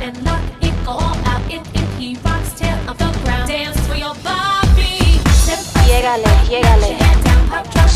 and lock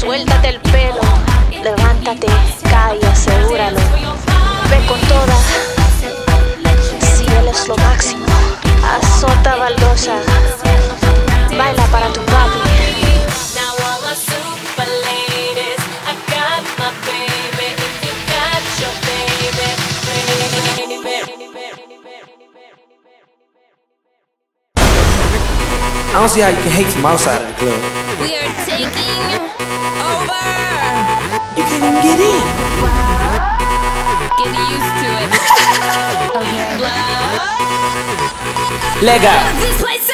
Suéltate el pelo. Levántate, cae, asegúralo. Ve con toda. Si él es lo máximo. Azota baldosa. I don't see how you can hate from outside of the club. We are taking over. You can't even get in. Get used to it. okay. Leg out.